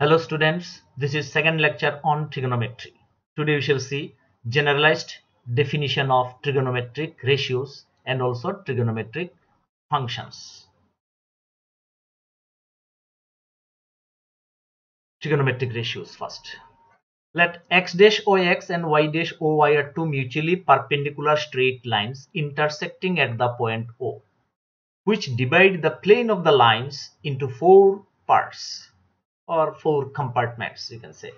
Hello students, this is second lecture on trigonometry. Today we shall see generalized definition of trigonometric ratios and also trigonometric functions. Trigonometric ratios first. Let x dash ox and y dash oy are two mutually perpendicular straight lines intersecting at the point O, which divide the plane of the lines into four parts or four compartments you can say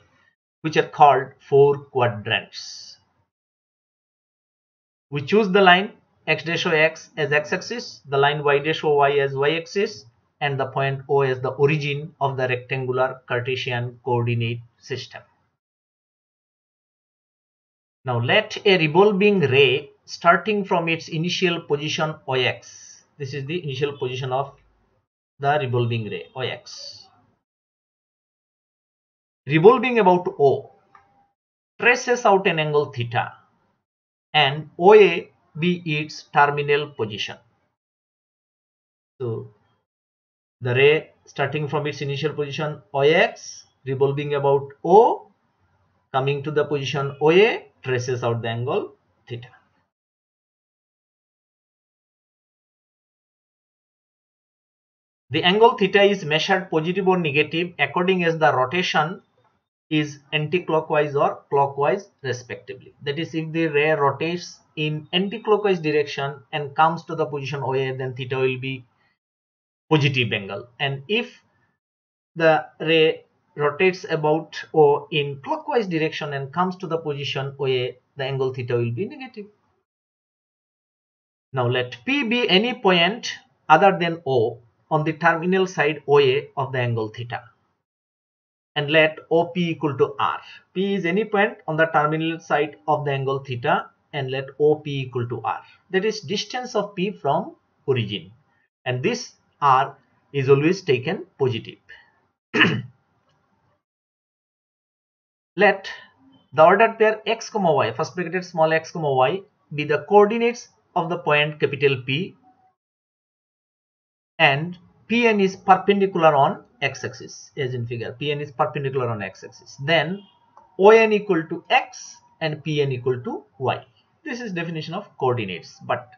which are called four quadrants. We choose the line x dash o x as x-axis the line y dash o y as y-axis and the point o as the origin of the rectangular cartesian coordinate system. Now let a revolving ray starting from its initial position ox this is the initial position of the revolving ray ox revolving about O traces out an angle theta and OA be its terminal position. So the ray starting from its initial position OX revolving about O coming to the position OA traces out the angle theta. The angle theta is measured positive or negative according as the rotation is anti-clockwise or clockwise respectively. That is if the ray rotates in anti-clockwise direction and comes to the position OA then theta will be positive angle and if the ray rotates about O in clockwise direction and comes to the position OA the angle theta will be negative. Now let P be any point other than O on the terminal side OA of the angle theta and let OP equal to R. P is any point on the terminal side of the angle theta and let OP equal to R. That is distance of P from origin and this R is always taken positive. let the ordered pair x comma y first bracketed small x comma y be the coordinates of the point capital P and Pn is perpendicular on x-axis as in figure. Pn is perpendicular on x-axis. Then On equal to x and Pn equal to y. This is definition of coordinates but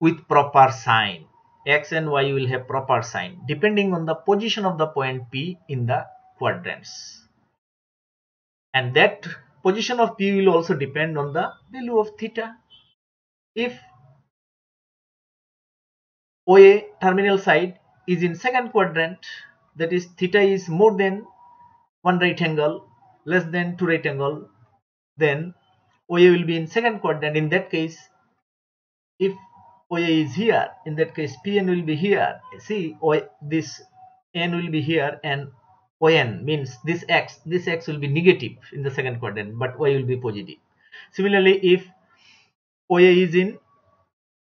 with proper sign. X and y will have proper sign depending on the position of the point P in the quadrants. And that position of P will also depend on the value of theta. If OA terminal side is in second quadrant that is theta is more than one right angle less than two right angle then OA will be in second quadrant. In that case if OA is here in that case PN will be here. See this N will be here and ON means this X this X will be negative in the second quadrant but Y will be positive. Similarly if OA is in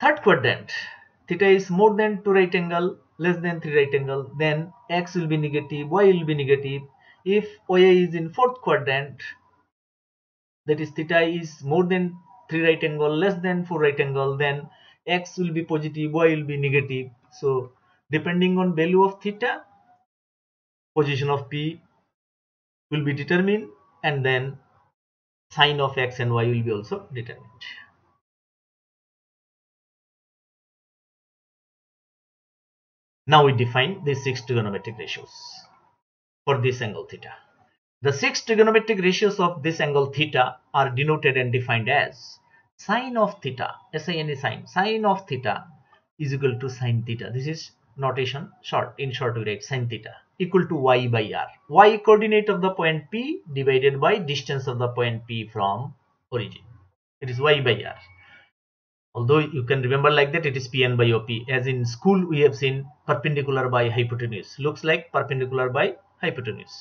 third quadrant theta is more than two right angle less than 3 right angle then x will be negative y will be negative. If oa is in fourth quadrant that is theta is more than 3 right angle less than 4 right angle then x will be positive y will be negative. So depending on value of theta position of p will be determined and then sign of x and y will be also determined Now we define the six trigonometric ratios for this angle theta. The six trigonometric ratios of this angle theta are denoted and defined as sine of theta, S-I-N is sine, sine of theta is equal to sine theta. This is notation short, in short we write sine theta equal to y by r. y coordinate of the point P divided by distance of the point P from origin. It is y by r although you can remember like that it is pn by op as in school we have seen perpendicular by hypotenuse. Looks like perpendicular by hypotenuse.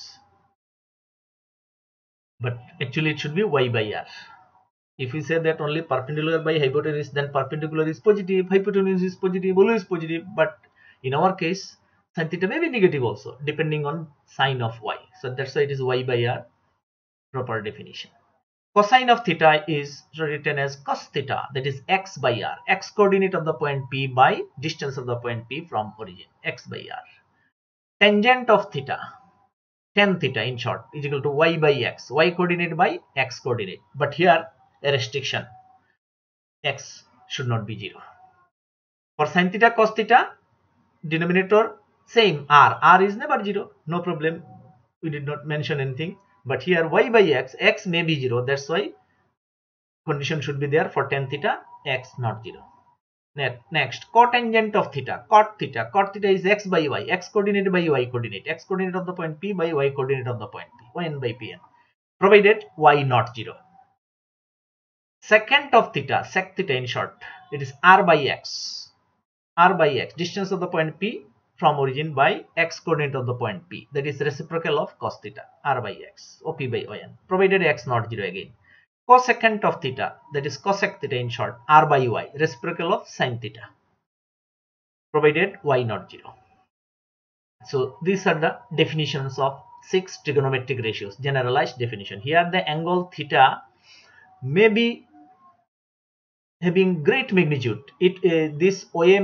But actually it should be y by r. If we say that only perpendicular by hypotenuse then perpendicular is positive hypotenuse is positive always positive. But in our case sin theta may be negative also depending on sign of y. So that's why it is y by r proper definition Cosine of theta is written as cos theta that is x by r. x coordinate of the point P by distance of the point P from origin. X by r. Tangent of theta. tan theta in short is equal to y by x. Y coordinate by x coordinate. But here a restriction. X should not be 0 for sin theta cos theta denominator same. R. R is never 0 no problem. We did not mention anything but here y by x x may be 0 that's why condition should be there for tan theta x not 0 next cotangent of theta cot theta. Cot theta is x by y. X coordinate by y coordinate. X coordinate of the point p by y coordinate of the point p. Yn by pn provided y not 0 secant of theta sec theta in short. It is r by x. r by x. Distance of the point p from origin by x coordinate of the point p. That is reciprocal of cos theta r by x op by yn provided x not 0 again. Cosecant of theta that is cosec theta in short r by y reciprocal of sin theta. Provided y not 0 so these are the definitions of six trigonometric ratios generalized definition. Here the angle theta may be having great magnitude. It uh, this oa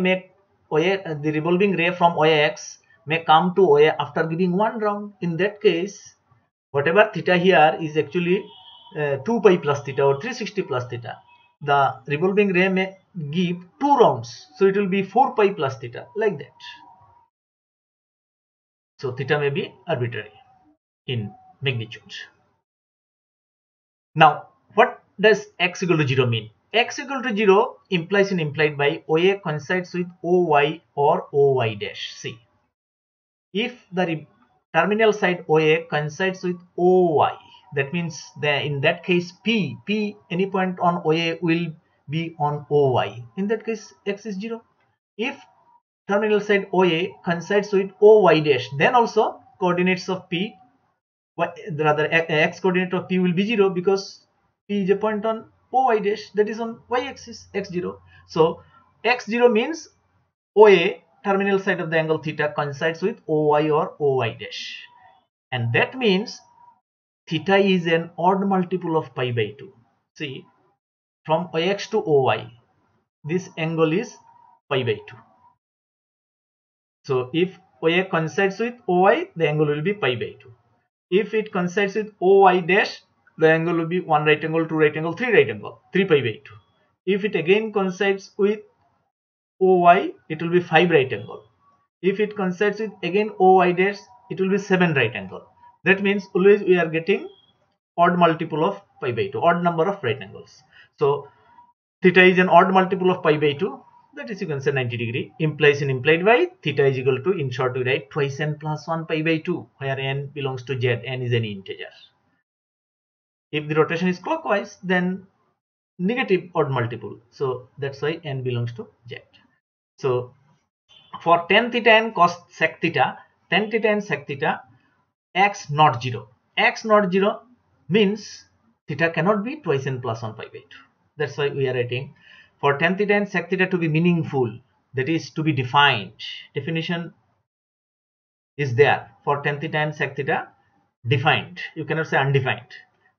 oa uh, the revolving ray from oax may come to oa after giving one round. In that case whatever theta here is actually uh, 2 pi plus theta or 360 plus theta. The revolving ray may give two rounds. So it will be 4 pi plus theta like that. So theta may be arbitrary in magnitude. Now what does x equal to 0 mean x equal to 0 implies in implied by oa coincides with oy or oy dash see if the terminal side oa coincides with oy that means that in that case p p any point on oa will be on oy in that case x is 0 if terminal side oa coincides with oy dash then also coordinates of p rather x coordinate of p will be 0 because p is a point on oy dash that is on y axis x0 so x0 means oa terminal side of the angle theta coincides with oy or oy dash. And that means theta is an odd multiple of pi by 2 see from ox to oy this angle is pi by 2 so if oa coincides with oy the angle will be pi by 2 if it coincides with oy dash the angle will be 1 right angle 2 right angle 3 right angle 3 pi by 2 if it again coincides with oy it will be 5 right angle if it coincides with again oy dash it will be 7 right angle that means always we are getting odd multiple of pi by 2, odd number of right angles. So theta is an odd multiple of pi by 2 that is you can say 90 degree implies in implied by theta is equal to in short we write twice n plus 1 pi by 2 where n belongs to z n is any integer. If the rotation is clockwise then negative odd multiple. So that's why n belongs to z. So for tan theta and cos sec theta tan theta and sec theta x not 0 x not 0 means theta cannot be twice n plus 1 pi by 2 that's why we are writing for tan theta and sec theta to be meaningful that is to be defined definition is there. For tan theta and sec theta defined. You cannot say undefined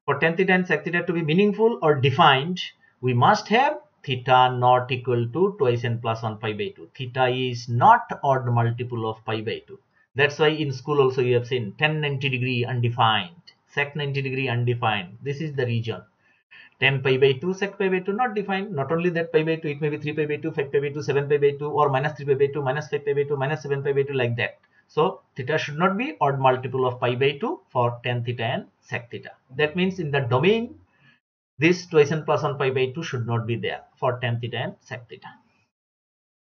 for tan theta and sec theta to be meaningful or defined we must have theta not equal to twice n plus 1 pi by 2 theta is not odd multiple of pi by 2 that's why in school also you have seen tan 90 degree undefined, sec 90 degree undefined. This is the region. Tan pi by 2, sec pi by 2 not defined. Not only that pi by 2, it may be 3 pi by 2, 5 pi by 2, 7 pi by 2 or minus 3 pi by 2, minus 5 pi by 2, minus 7 pi by 2 like that. So theta should not be odd multiple of pi by 2 for tan theta and sec theta. That means in the domain this twice n plus 1 pi by 2 should not be there for tan theta and sec theta.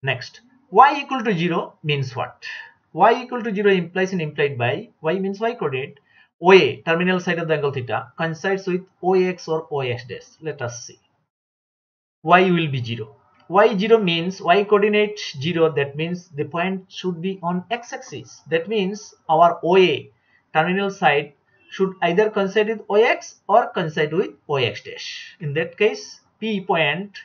Next, y equal to 0 means what? y equal to 0 implies and implied by y means y coordinate OA terminal side of the angle theta coincides with OX or OX dash. Let us see. Y will be 0. Y 0 means y coordinate 0 that means the point should be on x axis. That means our OA terminal side should either coincide with OX or coincide with OX dash. In that case P point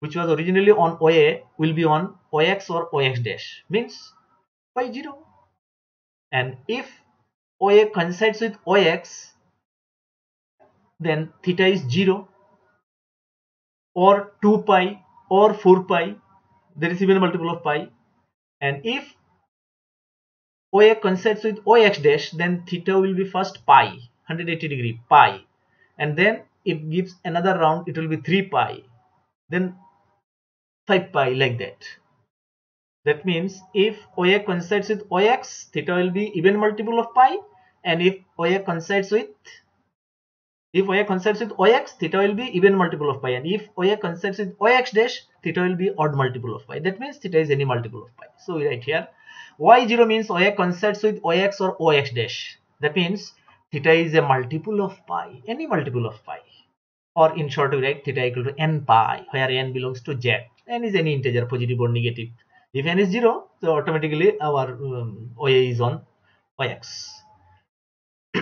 which was originally on OA will be on OX or OX dash. Means by 0 and if OA coincides with OX then theta is 0 or 2 pi or 4 pi. There is even a multiple of pi. And if OA coincides with OX dash, then theta will be first pi, 180 degree pi, and then it gives another round, it will be 3 pi, then 5 pi like that. That means if OA coincides with OX, theta will be even multiple of pi, and if OA coincides with if OA coincides with OX, theta will be even multiple of pi, and if OA coincides with OX dash, theta will be odd multiple of pi. That means theta is any multiple of pi. So we write here y0 means OA coincides with OX or OX dash. That means theta is a multiple of pi, any multiple of pi. Or in short, we write theta equal to n pi, where n belongs to z. n is any integer, positive or negative. If n is 0, so automatically our um, OA is on OX.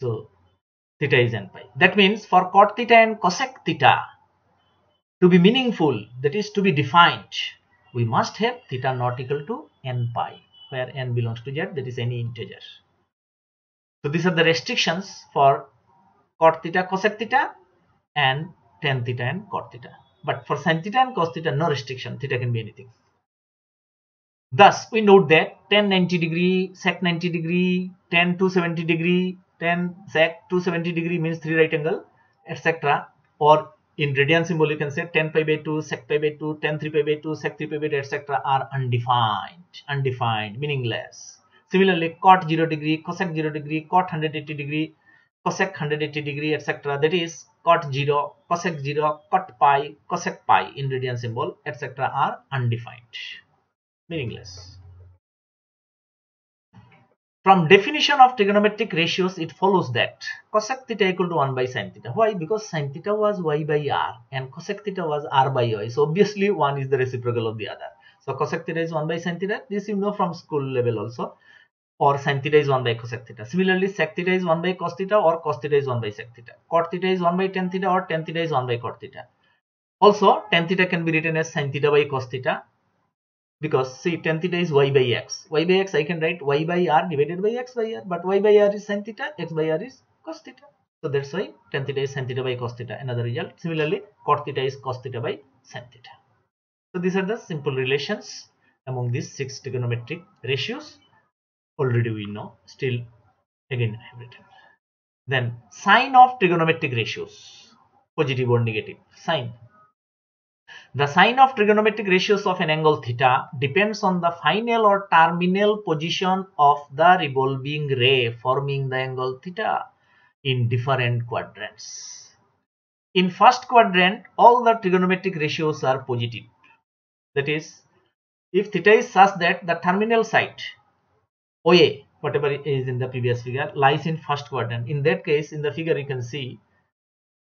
so theta is n pi. That means for cot theta and cosec theta to be meaningful, that is to be defined, we must have theta not equal to n pi where n belongs to z that is any integer. So these are the restrictions for cot theta cosec theta and tan theta and cot theta. But for sin theta and cos theta no restriction theta can be anything. Thus we note that tan 90 degree, sec 90 degree, tan 270 degree, tan sec 270 degree means 3 right angle etc. or in radian symbol you can say tan pi by 2 sec pi by 2 tan 3 pi by 2 sec 3 pi by 2 etc are undefined. Undefined meaningless similarly cot 0 degree cosec 0 degree cot 180 degree cosec 180 degree etc that is cot 0 cosec 0 cot pi cosec pi in radian symbol etc are undefined. Meaningless from definition of trigonometric ratios, it follows that cosec theta equal to 1 by sin theta. Why? Because sin theta was y by r and cosec theta was r by y. So obviously one is the reciprocal of the other. So cosec theta is 1 by sin theta. This you know from school level also. Or sin theta is 1 by cosec theta. Similarly, sec theta is 1 by cos theta or cos theta is 1 by sec theta. Cot theta is 1 by tan theta or tan theta is 1 by cot theta. Also, tan theta can be written as sin theta by cos theta because see tan theta is y by x. Y by x i can write y by r divided by x by r but y by r is sin theta x by r is cos theta. So that's why tan theta is sin theta by cos theta. Another result similarly cot theta is cos theta by sin theta. So these are the simple relations among these six trigonometric ratios. Already we know still again i have written. Then sign of trigonometric ratios positive or negative. Sign the sign of trigonometric ratios of an angle theta depends on the final or terminal position of the revolving ray forming the angle theta in different quadrants. In first quadrant, all the trigonometric ratios are positive. That is, if theta is such that the terminal side OA, whatever is in the previous figure, lies in first quadrant. In that case, in the figure you can see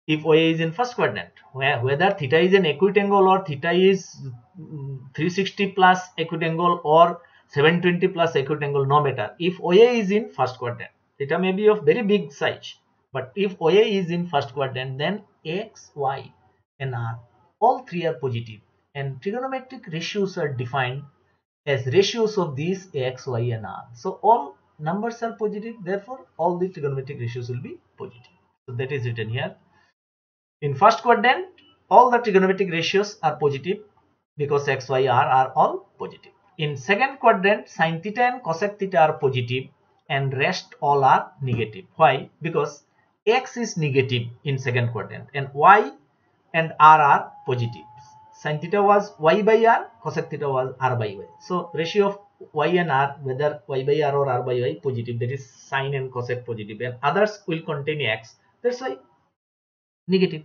if OA is in first quadrant, whether theta is an acute angle or theta is mm, 360 plus acute angle or 720 plus acute angle, no matter. If OA is in first quadrant, theta may be of very big size, but if OA is in first quadrant, then X, Y, and R, all three are positive, and trigonometric ratios are defined as ratios of these X, Y, and R. So all numbers are positive, therefore all the trigonometric ratios will be positive. So that is written here. In first quadrant, all the trigonometric ratios are positive because x, y, r are all positive. In second quadrant, sine theta and cosec theta are positive and rest all are negative. Why? Because x is negative in second quadrant and y and r are positive. Sine theta was y by r, cosec theta was r by y. So ratio of y and r, whether y by r or r by y positive, that is sine and cosec positive and others will contain x. That's why negative.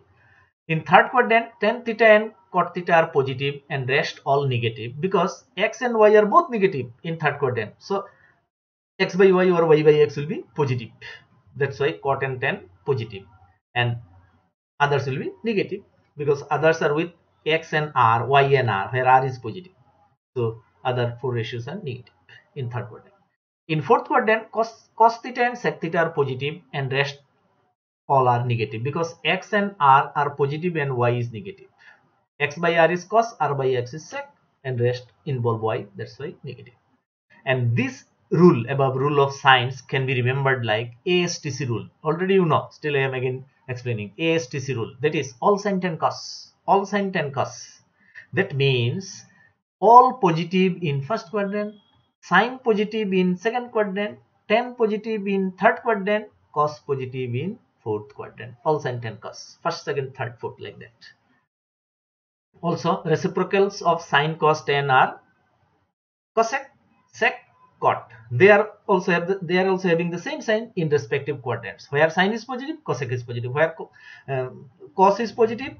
In third quadrant, tan theta and cot theta are positive and rest all negative because x and y are both negative in third quadrant. So x by y or y by x will be positive. That's why cot and tan positive and others will be negative because others are with x and r, y and r where r is positive. So other four ratios are negative in third quadrant. In fourth quadrant, cos, cos theta and sec theta are positive and rest all are negative because x and r are positive and y is negative. x by r is cos, r by x is sec and rest involve y that's why negative. And this rule above rule of signs can be remembered like ASTC rule. Already you know, still I am again explaining ASTC rule that is all sin and cos, all sin and cos. That means all positive in first quadrant, sine positive in second quadrant, tan positive in third quadrant, cos positive in fourth quadrant. All sine, tan, cos. First, second, third, fourth like that. Also, reciprocals of sine, cos, tan are cosec, sec, cot. They are also the, they are also having the same sign in respective quadrants. Where sine is positive, cosec is positive. Where um, cos is positive,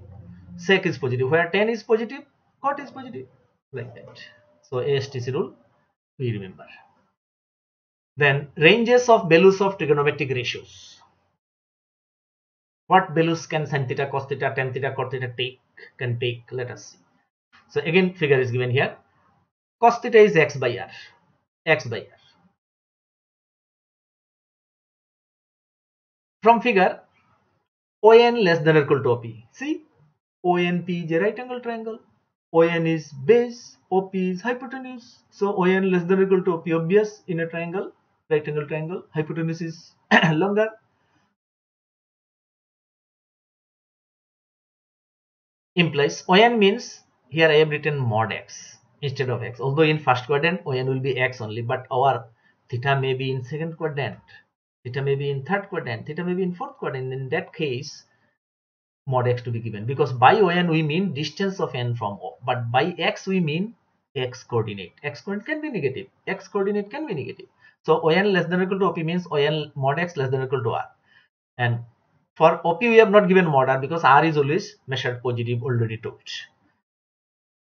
sec is positive. Where tan is positive, cot is positive. Like that. So ASTC rule we remember. Then ranges of values of trigonometric ratios. What values can sin theta, cos theta, tan theta, cot theta take? Can take? Let us see. So again, figure is given here. Cos theta is x by r. X by r. From figure, ON less than or equal to OP. See, ONP is a right angle triangle. ON is base, OP is hypotenuse. So ON less than or equal to OP obvious in a triangle, right angle triangle. Hypotenuse is longer. Implies ON means here I have written mod x instead of x. Although in first quadrant ON will be x only, but our theta may be in second quadrant, theta may be in third quadrant, theta may be in fourth quadrant. In that case, mod x to be given. Because by on we mean distance of n from o. But by x we mean x coordinate. X coordinate can be negative. X coordinate can be negative. So on less than or equal to op means on mod x less than or equal to r. And for op we have not given mod r because r is always measured positive already told.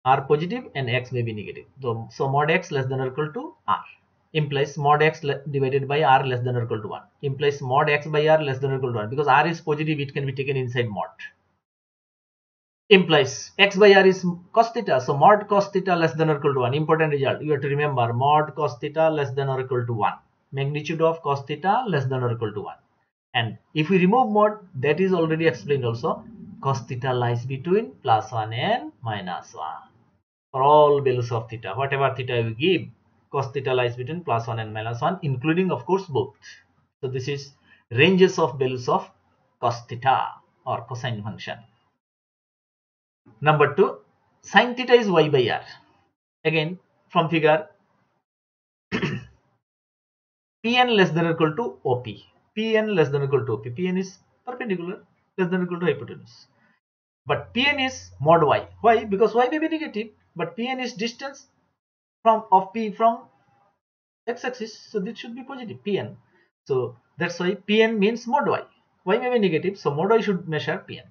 R positive and x may be negative. So, so mod x less than or equal to r. Implies mod x divided by r less than or equal to 1 implies mod x by r less than or equal to 1 because r is positive it can be taken inside mod. Implies x by r is cos theta. So mod cos theta less than or equal to 1 important result. You have to remember mod cos theta less than or equal to 1 magnitude of cos theta less than or equal to 1 and if we remove mod that is already explained also cos theta lies between plus 1 and minus 1 for all values of theta whatever theta we give cos theta lies between plus 1 and minus 1 including of course both. So this is ranges of values of cos theta or cosine function. Number 2 sin theta is y by r. Again from figure Pn less than or equal to OP. Pn less than or equal to OP. Pn is perpendicular less than or equal to hypotenuse. But Pn is mod y. Why? Because y may be negative but Pn is distance from of p from x-axis so this should be positive pn so that's why pn means mod y y may be negative so mod y should measure pn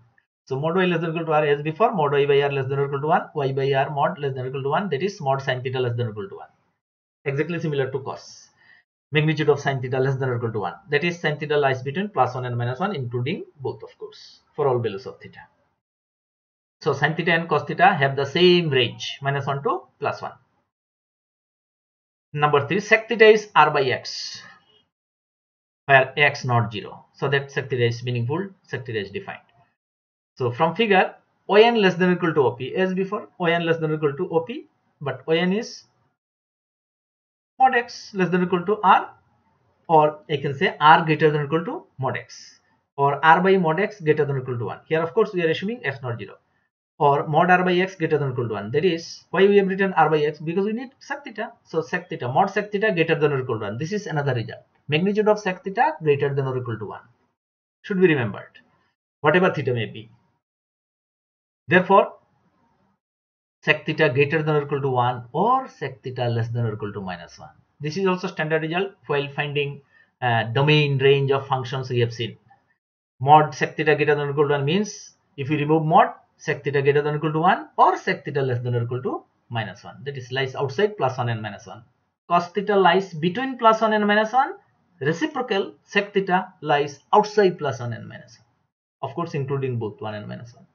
so mod y less than or equal to r as before mod y by r less than or equal to 1 y by r mod less than or equal to 1 that is mod sin theta less than or equal to 1 exactly similar to cos magnitude of sin theta less than or equal to 1 that is sin theta lies between plus 1 and minus 1 including both of course for all values of theta so sin theta and cos theta have the same range minus 1 to plus 1 Number 3 sec theta is r by x where x not 0. So that sec theta is meaningful, sec theta is defined. So from figure ON less than or equal to OP as before ON less than or equal to OP but ON is mod x less than or equal to R or I can say R greater than or equal to mod x or R by mod x greater than or equal to 1. Here of course we are assuming x not 0 or mod r by x greater than or equal to 1 that is why we have written r by x because we need sec theta. So sec theta mod sec theta greater than or equal to 1 this is another result. Magnitude of sec theta greater than or equal to 1 should be remembered whatever theta may be. Therefore sec theta greater than or equal to 1 or sec theta less than or equal to minus 1 this is also standard result while finding uh, domain range of functions we have seen. Mod sec theta greater than or equal to 1 means if we remove mod sec theta greater than or equal to 1 or sec theta less than or equal to minus 1 that is lies outside plus 1 and minus 1 cos theta lies between plus 1 and minus 1 reciprocal sec theta lies outside plus 1 and minus 1 of course including both 1 and minus 1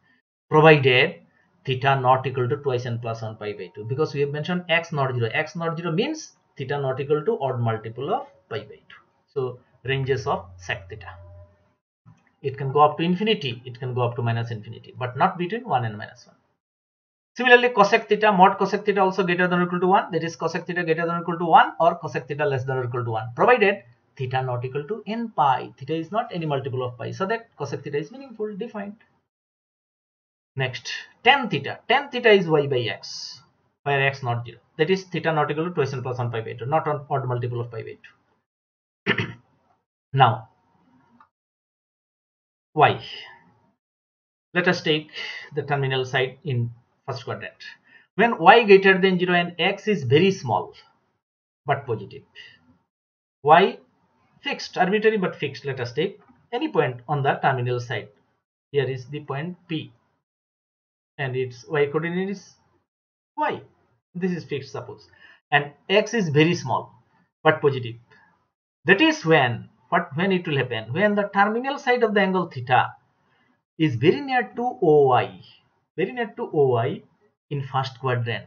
provided theta not equal to twice n plus 1 pi by 2 because we have mentioned x not 0 x not 0 means theta not equal to odd multiple of pi by 2 so ranges of sec theta. It can go up to infinity. It can go up to minus infinity but not between 1 and minus 1 similarly cosec theta mod cosec theta also greater than or equal to 1 that is cosec theta greater than or equal to 1 or cosec theta less than or equal to 1 provided theta not equal to n pi. Theta is not any multiple of pi. So that cosec theta is meaningful defined next. Tan theta. Tan theta is y by x where x not 0 that is theta not equal to 2 n plus 1 pi by 2 not on odd multiple of pi by 2 now y. Let us take the terminal side in first quadrant. When y greater than 0 and x is very small but positive. Y fixed arbitrary but fixed. Let us take any point on the terminal side. Here is the point p and its y coordinate is y. This is fixed suppose. And x is very small but positive. That is when what when it will happen? When the terminal side of the angle theta is very near to oy very near to oy in first quadrant.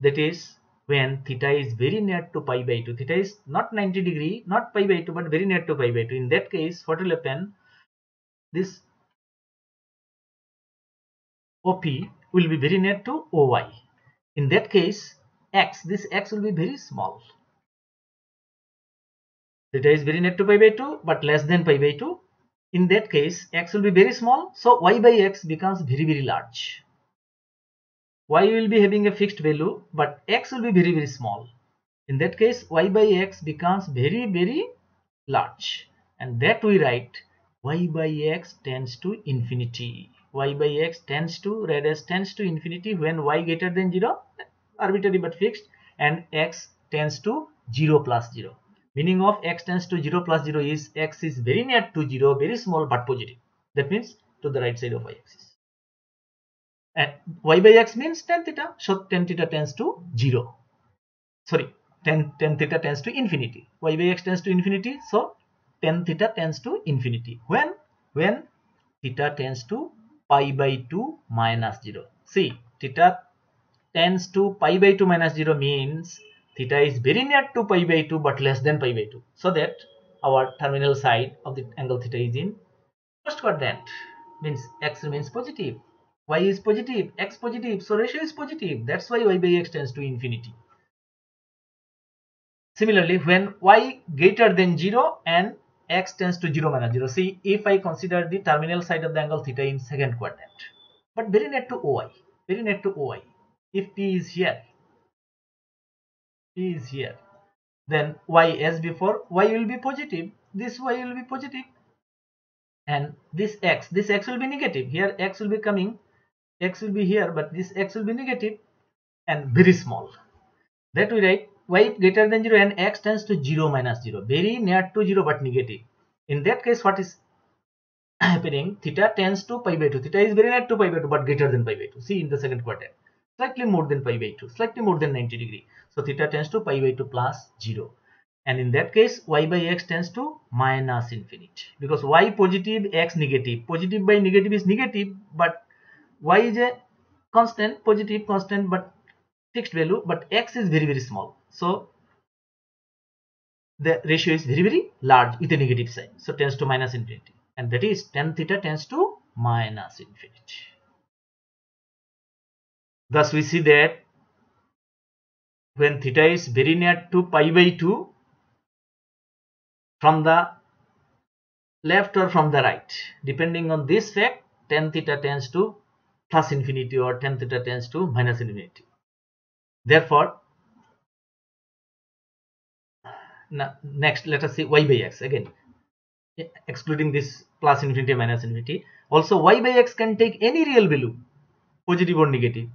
That is when theta is very near to pi by 2 theta is not 90 degree not pi by 2 but very near to pi by 2 in that case what will happen? This OP will be very near to OY. In that case, X, this X will be very small. Theta is very near to pi by 2 but less than pi by 2. In that case, X will be very small. So Y by X becomes very very large. Y will be having a fixed value but X will be very very small. In that case, Y by X becomes very very large. And that we write Y by X tends to infinity y by x tends to radius tends to infinity when y greater than 0 arbitrary but fixed and x tends to 0 plus 0 meaning of x tends to 0 plus 0 is x is very near to 0 very small but positive. That means to the right side of y axis. And y by x means tan theta so tan theta tends to 0 sorry tan, tan theta tends to infinity. Y by x tends to infinity so tan theta tends to infinity. When? When theta tends to pi by 2 minus 0. See, theta tends to pi by 2 minus 0 means theta is very near to pi by 2 but less than pi by 2. So that our terminal side of the angle theta is in first quadrant means x remains positive, y is positive, x positive, so ratio is positive. That's why y by x tends to infinity. Similarly, when y greater than 0 and x tends to 0 minus 0. See, if I consider the terminal side of the angle theta in second quadrant, but very near to OI, very near to OI. If P is here, P is here, then Y as before, Y will be positive, this Y will be positive, and this X, this X will be negative. Here X will be coming, X will be here, but this X will be negative and very small. That we write y greater than 0 and x tends to 0 minus 0 very near to 0 but negative. In that case what is happening? Theta tends to pi by 2 theta is very near to pi by 2 but greater than pi by 2 see in the second quadrant slightly more than pi by 2 slightly more than 90 degree. So theta tends to pi by 2 plus 0 and in that case y by x tends to minus infinity. Because y positive x negative. Positive by negative is negative but y is a constant positive constant but fixed value but x is very very small so the ratio is very very large with a negative sign. So tends to minus infinity. And that is tan theta tends to minus infinity. Thus we see that when theta is very near to pi by 2 from the left or from the right depending on this fact tan theta tends to plus infinity or tan theta tends to minus infinity. Therefore, next let us see y by x again. Excluding this plus infinity minus infinity. Also y by x can take any real value positive or negative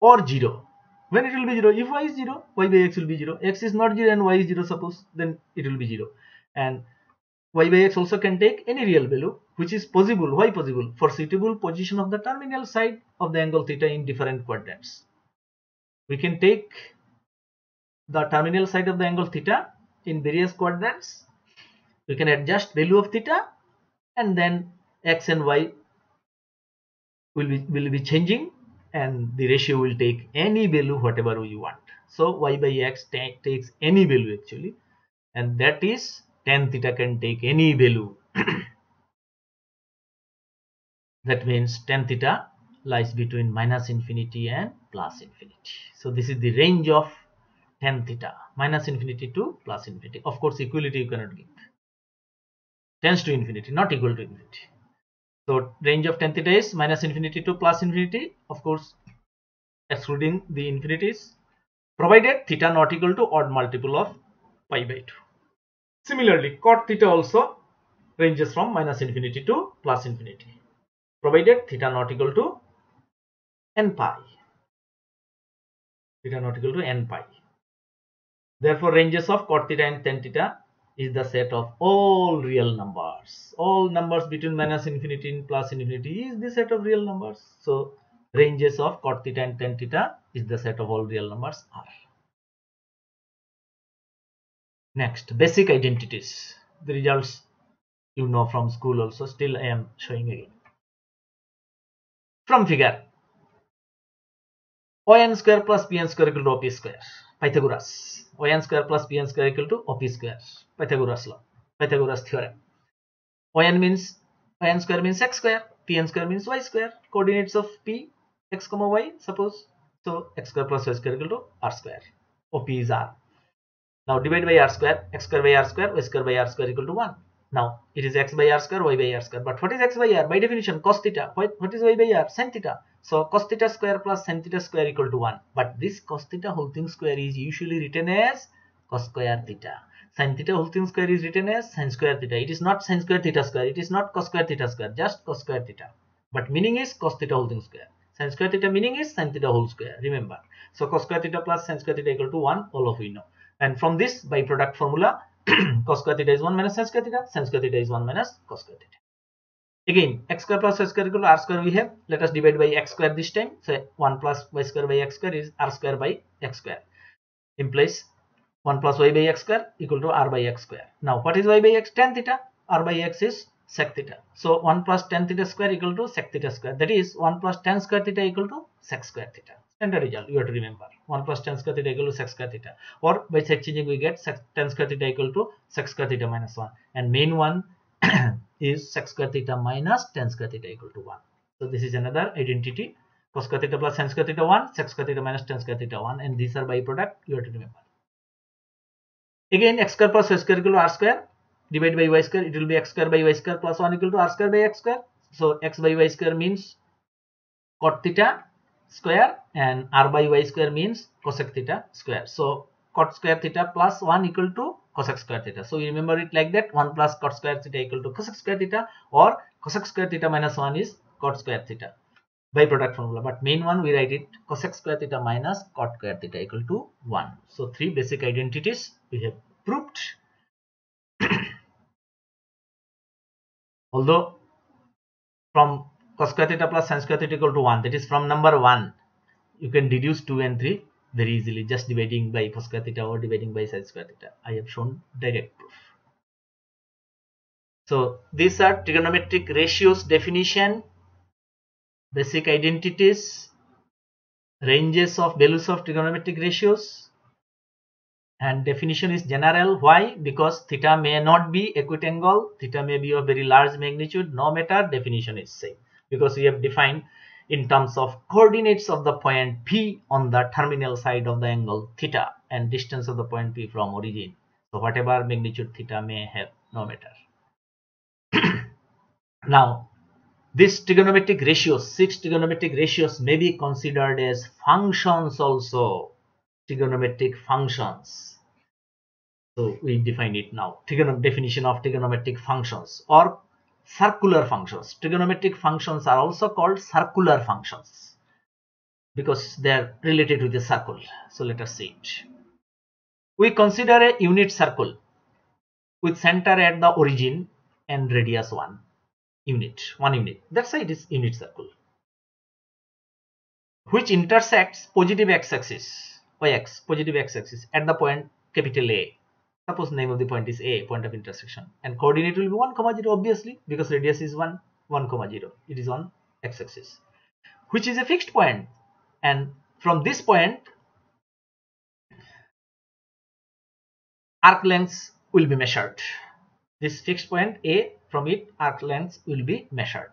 or 0 when it will be 0 if y is 0 y by x will be 0 x is not 0 and y is 0 suppose then it will be 0 and y by x also can take any real value which is possible why possible for suitable position of the terminal side of the angle theta in different quadrants. We can take the terminal side of the angle theta in various quadrants. We can adjust value of theta and then x and y will be will be changing and the ratio will take any value whatever we want. So y by x takes any value actually. And that is tan theta can take any value. That means tan theta lies between minus infinity and plus infinity. So this is the range of tan theta minus infinity to plus infinity. Of course equality you cannot give. Tends to infinity not equal to infinity. So range of tan theta is minus infinity to plus infinity. Of course excluding the infinities provided theta not equal to odd multiple of pi by 2. Similarly, cot theta also ranges from minus infinity to plus infinity provided theta not equal to n pi theta not equal to n pi therefore ranges of cot theta and tan theta is the set of all real numbers. All numbers between minus infinity and plus infinity is the set of real numbers. So ranges of cot theta and tan theta is the set of all real numbers r next basic identities. The results you know from school also still i am showing again. From figure. Yn square plus pn square equal to op square pythagoras. Yn square plus pn square equal to op square. Pythagoras law. Pythagoras theorem. Yn means yn square means x square pn square means y square. Coordinates of p x comma y suppose. So x square plus y square equal to r square. Op is r. Now divide by r square x square by r square y square by r square equal to 1 now it is x by r square, y by r square. But what is x by r? By definition, cos theta. What, what is y by r? Sin theta. So cos theta square plus sin theta square equal to 1. But this cos theta whole thing square is usually written as cos square theta. Sin theta whole thing square is written as sin square theta. It is not sin square theta square. It is not cos square theta square. Just cos square theta. But meaning is cos theta whole thing square. Sin square theta meaning is sin theta whole square. Remember. So cos square theta plus sin square theta equal to 1. All of you know. And from this by product formula cos square theta is 1 minus sin square theta sin square theta is 1 minus cos square theta again x square plus y square equal to r square we have let us divide by x square this time so 1 plus y square by x square is r square by x square implies 1 plus y by x square equal to r by x square now what is y by x tan theta r by x is sec theta so 1 plus tan theta square equal to sec theta square that is 1 plus tan square theta equal to sec square theta standard result you have to remember 1 plus tan square theta equal to sec square theta. Or by sec changing we get sec tan square theta equal to sec square theta minus 1 and main one is sec square theta minus tan square theta equal to 1 so this is another identity. Cos square theta plus sin square theta 1 sec square theta minus tan square theta 1 and these are byproduct you have to remember. Again x square plus y square equal to r square. Divided by y square it will be x square by y square plus 1 equal to r square by x square. So x by y square means cot theta square and r by y square means cosec theta square. So cot square theta plus 1 equal to cosec square theta. So you remember it like that 1 plus cot square theta equal to cosec square theta or cosec square theta minus 1 is cot square theta by product formula. But main one we write it cosec square theta minus cot square theta equal to 1. So three basic identities we have proved. Although from cos square theta plus sin square theta equal to 1 that is from number 1 you can deduce 2 and 3 very easily. Just dividing by cos square theta or dividing by sin square theta i have shown direct proof. So these are trigonometric ratios definition basic identities ranges of values of trigonometric ratios and definition is general. Why? Because theta may not be acute angle theta may be of very large magnitude. No matter definition is same because we have defined in terms of coordinates of the point P on the terminal side of the angle theta and distance of the point P from origin. So whatever magnitude theta may have, no matter. now, these trigonometric ratios, six trigonometric ratios may be considered as functions also, trigonometric functions. So we define it now, Trigon definition of trigonometric functions or circular functions. Trigonometric functions are also called circular functions because they are related with a circle. So let us see it. We consider a unit circle with center at the origin and radius 1 unit, 1 unit. That's why it is unit circle which intersects positive x-axis, y-axis, positive x-axis at the point capital A Suppose name of the point is A, point of intersection. And coordinate will be 1 comma 0 obviously because radius is 1, 1 comma 0. It is on x-axis. Which is a fixed point. And from this point, arc lengths will be measured. This fixed point A, from it arc lengths will be measured.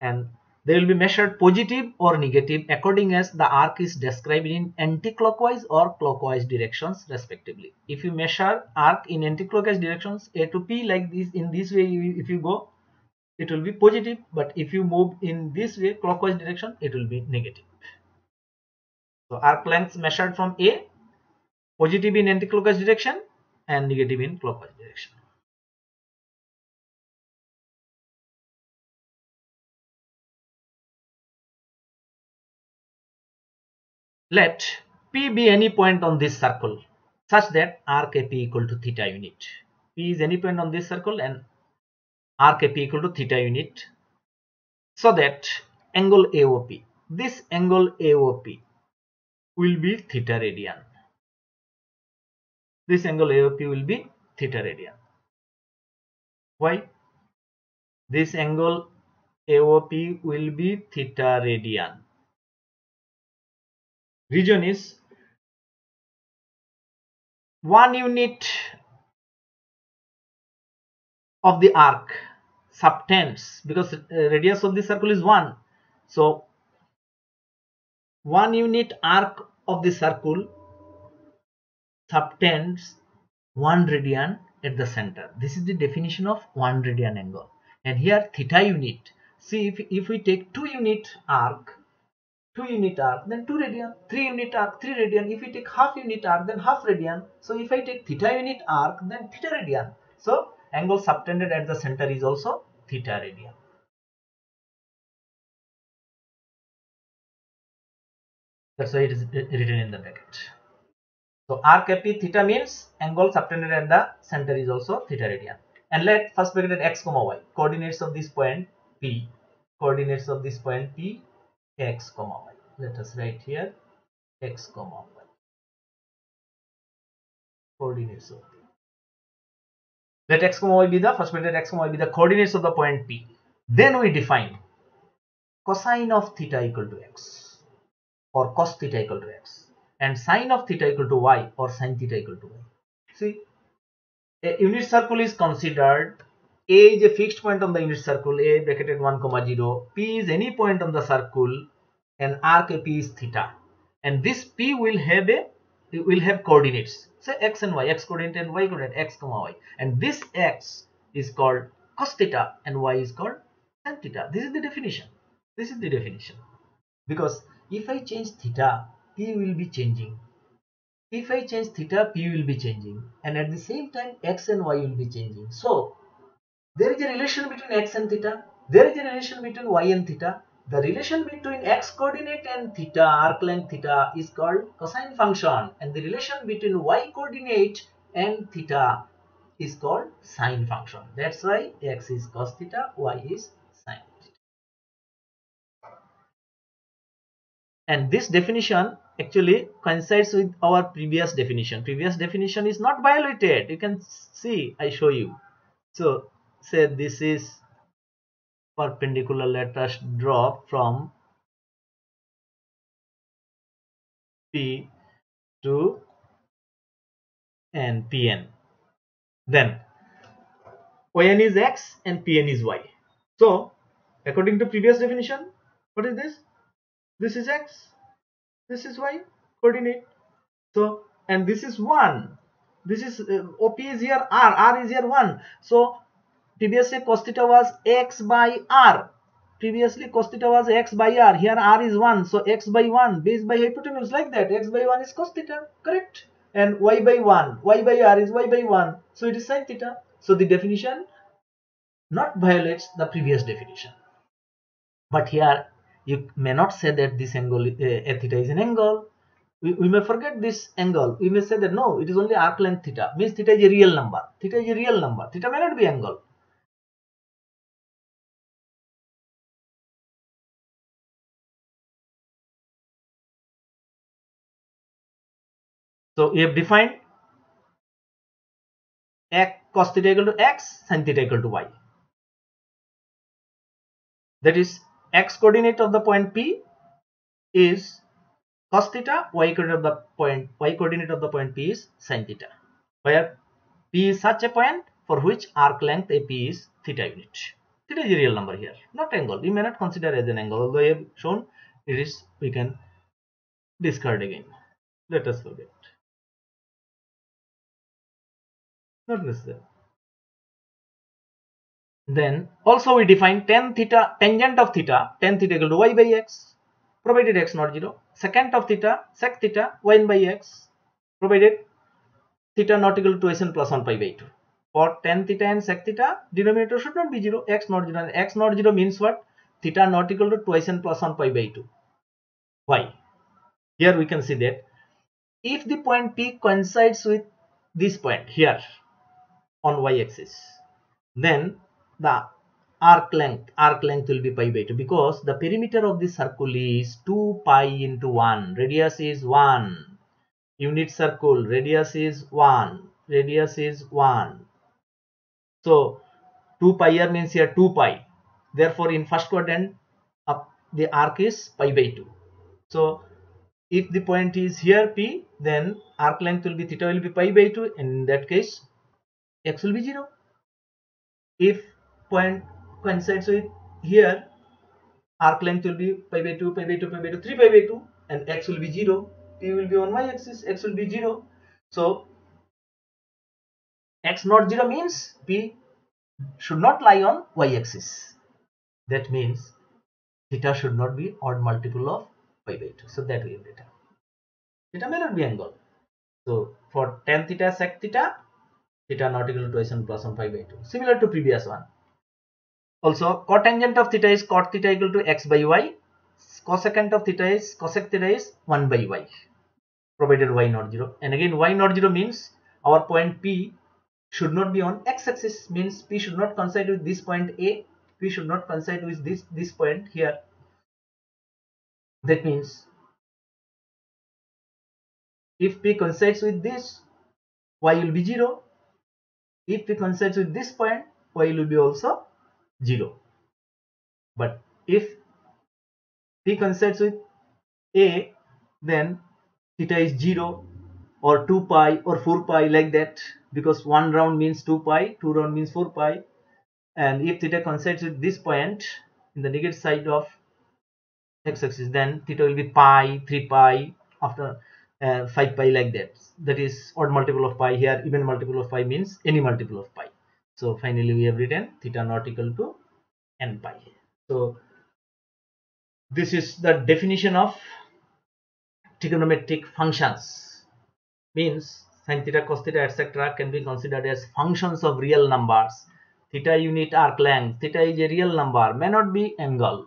And they will be measured positive or negative according as the arc is described in anti-clockwise or clockwise directions respectively. If you measure arc in anti-clockwise directions A to P like this in this way if you go it will be positive but if you move in this way clockwise direction it will be negative. So arc length measured from A positive in anti-clockwise direction and negative in clockwise direction. Let P be any point on this circle such that arc AP equal to theta unit. P is any point on this circle and arc AP equal to theta unit so that angle AOP, this angle AOP will be theta radian. This angle AOP will be theta radian. Why? This angle AOP will be theta radian. Reason is one unit of the arc subtends because uh, radius of the circle is 1 so one unit arc of the circle subtends 1 radian at the center. This is the definition of 1 radian angle. And here theta unit. See if, if we take 2 unit arc 2 unit arc then 2 radian 3 unit arc 3 radian. If we take half unit arc then half radian. So if i take theta unit arc then theta radian. So angle subtended at the center is also theta radian. That's why it is written in the bracket. So arc ap theta means angle subtended at the center is also theta radian. And let first bracket x comma y. Coordinates of this point p. Coordinates of this point p x comma y. Let us write here x comma y. Coordinates of p. Let x comma y be the first bracket x comma y be the coordinates of the point p. Then we define cosine of theta equal to x or cos theta equal to x and sine of theta equal to y or sine theta equal to y. See a unit circle is considered a is a fixed point on the unit circle a bracketed 1 comma 0 p is any point on the circle and arc is theta. And this P will have a will have coordinates. Say x and y x coordinate and y coordinate x comma y. And this x is called cos theta and y is called tan theta. This is the definition. This is the definition. Because if I change theta P will be changing. If I change theta P will be changing. And at the same time x and y will be changing. So there is a relation between x and theta there is a relation between y and theta the relation between x coordinate and theta, arc length theta is called cosine function and the relation between y coordinate and theta is called sine function. That's why x is cos theta, y is sine theta. And this definition actually coincides with our previous definition. Previous definition is not violated. You can see, I show you. So, say this is perpendicular let us drop from P to N Pn then Yn is x and Pn is y. So according to previous definition what is this? This is x this is y coordinate. So and this is 1 this is uh, op is here r r is here 1 so previously cos theta was x by r. Previously cos theta was x by r. Here r is 1 so x by 1 base by hypotenuse like that. X by 1 is cos theta correct? And y by 1 y by r is y by 1 so it is sin theta. So the definition not violates the previous definition. But here you may not say that this angle uh, theta is an angle. We, we may forget this angle. We may say that no it is only arc length theta. Means theta is a real number. Theta is a real number. Theta may not be angle So we have defined x cos theta equal to x sin theta equal to y. That is x coordinate of the point P is cos theta, y coordinate of the point y coordinate of the point P is sin theta. Where P is such a point for which arc length AP is theta unit. Theta is a real number here, not angle. We may not consider as an angle, although I have shown it is we can discard again. Let us forget. Not necessary then also we define tan theta tangent of theta tan theta equal to y by x provided x not 0 secant of theta sec theta y by x provided theta not equal to 2 n plus 1 pi by 2. For tan theta and sec theta, denominator should not be 0, x not 0. and x not 0 means what? Theta not equal to 2 n plus 1 pi by 2. Why? Here we can see that if the point P coincides with this point here on y-axis, then the arc length arc length will be pi by 2 because the perimeter of the circle is 2 pi into 1 radius is 1 unit circle radius is 1 radius is 1 so 2 pi here means here 2 pi. Therefore in first quadrant up the arc is pi by 2 so if the point is here p then arc length will be theta will be pi by 2 and in that case x will be 0 if point coincides with here arc length will be pi by 2 pi by 2 pi by 2 3 pi by 2 and x will be 0 p will be on y axis x will be 0 so x not 0 means p should not lie on y axis. That means theta should not be odd multiple of pi by 2 so that we have written theta may not be angle. So for tan theta sec theta theta not equal to 2 plus 1 pi by 2 similar to previous one also, cotangent of theta is cot theta equal to x by y. Cosecant of theta is cosec theta is 1 by y, provided y not 0. And again, y not 0 means our point P should not be on x-axis, means P should not coincide with this point A. P should not coincide with this, this point here. That means if P coincides with this, y will be 0. If P coincides with this point, y will be also 0 but if p coincides with a then theta is 0 or 2 pi or 4 pi like that. Because one round means 2 pi two round means 4 pi. And if theta coincides with this point in the negative side of x-axis then theta will be pi 3 pi after uh, 5 pi like that that is odd multiple of pi here even multiple of pi means any multiple of pi so finally we have written theta not equal to n pi. So this is the definition of trigonometric functions. Means sin theta, cos theta, etc. can be considered as functions of real numbers. Theta unit arc length. Theta is a real number, may not be angle.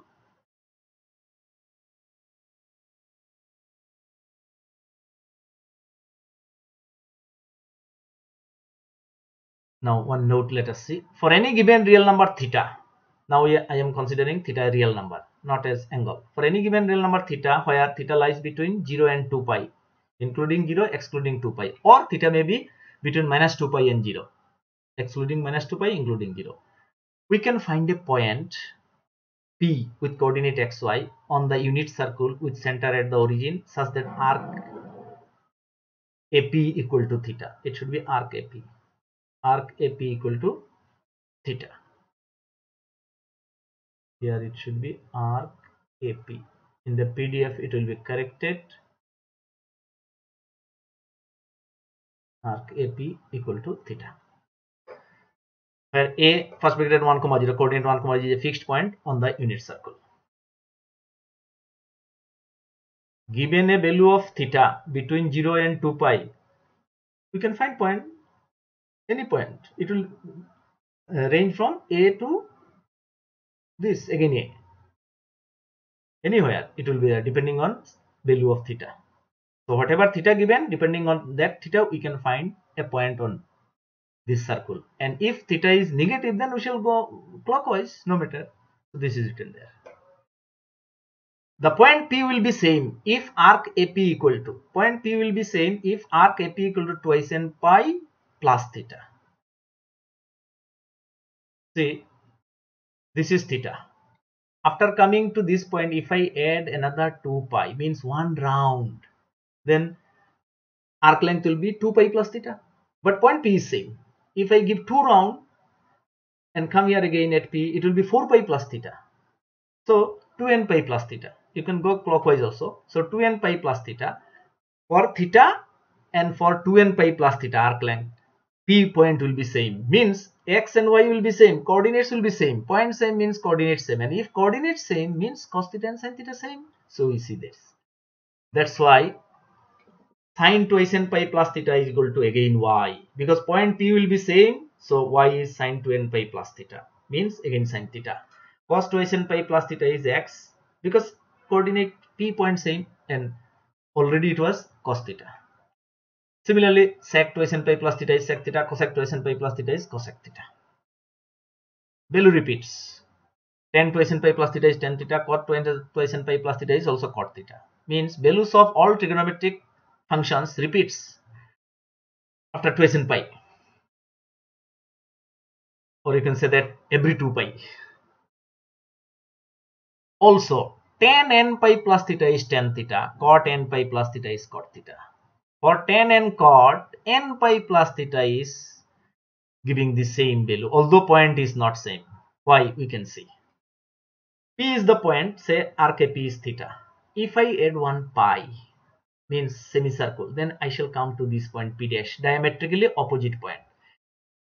Now one note let us see. For any given real number theta, now I am considering theta a real number, not as angle. For any given real number theta, where theta lies between 0 and 2 pi, including 0, excluding 2 pi, or theta may be between minus 2 pi and 0, excluding minus 2 pi, including 0. We can find a point P with coordinate xy on the unit circle with center at the origin such that arc AP equal to theta. It should be arc AP arc AP equal to theta. Here it should be arc AP. In the PDF it will be corrected. Arc AP equal to theta. Where A first bracket 1 comma 0 coordinate 1 comma 0 is a fixed point on the unit circle. Given a value of theta between 0 and 2 pi, we can find point any point. It will uh, range from a to this again a. Anywhere it will be uh, depending on value of theta. So whatever theta given depending on that theta we can find a point on this circle. And if theta is negative then we shall go clockwise no matter. So this is written there. The point p will be same if arc ap equal to point p will be same if arc ap equal to twice n pi plus theta. See, this is theta. After coming to this point, if I add another 2 pi, means one round, then arc length will be 2 pi plus theta. But point P is same. If I give 2 round and come here again at P, it will be 4 pi plus theta. So 2n pi plus theta. You can go clockwise also. So 2n pi plus theta for theta and for 2n pi plus theta arc length P point will be same. Means x and y will be same. Coordinates will be same. Point same means coordinates same. And if coordinates same means cos theta and sin theta same. So we see this. That's why sine twice n pi plus theta is equal to again y. Because point p will be same. So y is sine 2 n pi plus theta. Means again sine theta. Cos twice n pi plus theta is x. Because coordinate p point same and already it was cos theta similarly sec twice n pi plus theta is sec theta cosec twice n pi plus theta is cosec theta. Value repeats. Tan twice n pi plus theta is tan theta cot twice n pi plus theta is also cot theta. Means values of all trigonometric functions repeats after twice n pi or you can say that every 2 pi. Also tan n pi plus theta is tan theta cot n pi plus theta is cot theta for tan n cot n pi plus theta is giving the same value although point is not same. Why? We can see. P is the point say arc p is theta. If i add one pi means semicircle then I shall come to this point P dash diametrically opposite point.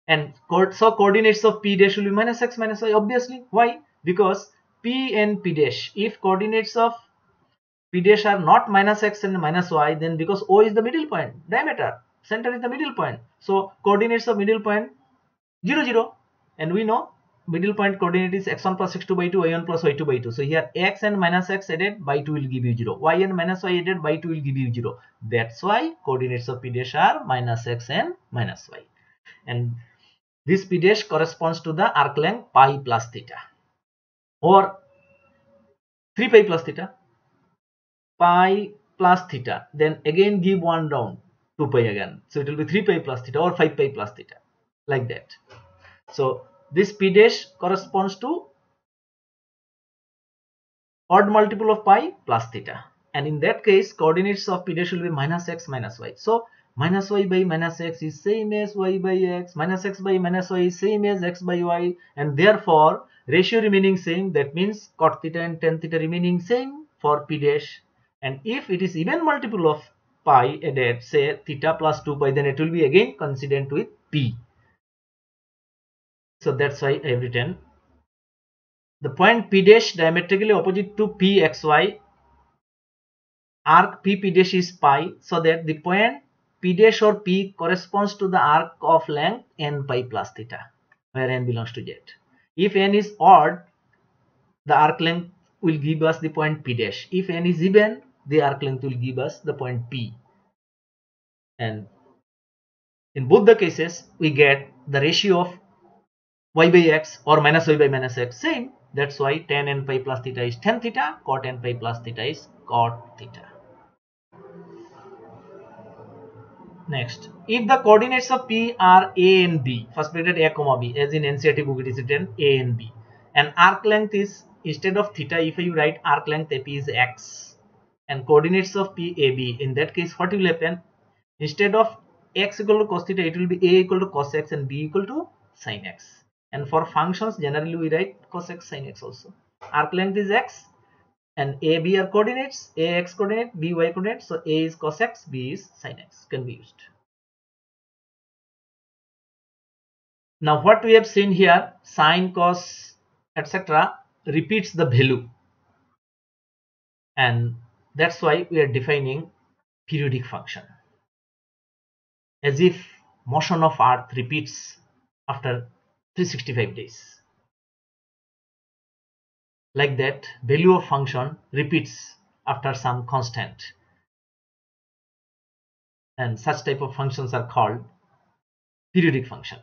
And so coordinates of P dash will be minus x minus y obviously. Why? Because P and P dash if coordinates of P dash are not minus x and minus y then because O is the middle point diameter center is the middle point. So coordinates of middle point 0 0 and we know middle point coordinate is x1 plus x2 by 2 y1 plus y2 by 2 so here x and minus x added by 2 will give you 0 y and minus y added by 2 will give you 0 that's why coordinates of p dash are minus x and minus y. And this p dash corresponds to the arc length pi plus theta. Or 3 pi plus theta pi plus theta. Then again give one down. 2 pi again. So it will be 3 pi plus theta or 5 pi plus theta. Like that. So this p dash corresponds to odd multiple of pi plus theta. And in that case coordinates of p dash will be minus x minus y. So minus y by minus x is same as y by x. Minus x by minus y is same as x by y. And therefore ratio remaining same. That means cot theta and tan theta remaining same for p dash and if it is even multiple of pi added say theta plus 2 pi then it will be again coincident with p so that's why I have written the point P dash diametrically opposite to PXY arc P P dash is pi so that the point P dash or P corresponds to the arc of length n pi plus theta where n belongs to Z. If n is odd the arc length will give us the point P dash. If n is even the arc length will give us the point P. And in both the cases we get the ratio of y by x or minus y by minus x same. That's why tan n pi plus theta is tan theta cot n pi plus theta is cot theta. Next if the coordinates of p are a and b first bracket a comma b as in NCERT book it is written a and b. And arc length is instead of theta if you write arc length ap is x and coordinates of p a b. In that case what will happen? Instead of x equal to cos theta it will be a equal to cos x and b equal to sin x. And for functions generally we write cos x sin x also. Arc length is x and a b are coordinates. A x coordinate b y coordinate. So a is cos x b is sin x can be used. Now what we have seen here sine cos etc repeats the value. And that's why we are defining periodic function as if motion of earth repeats after 365 days. Like that, value of function repeats after some constant. And such type of functions are called periodic function.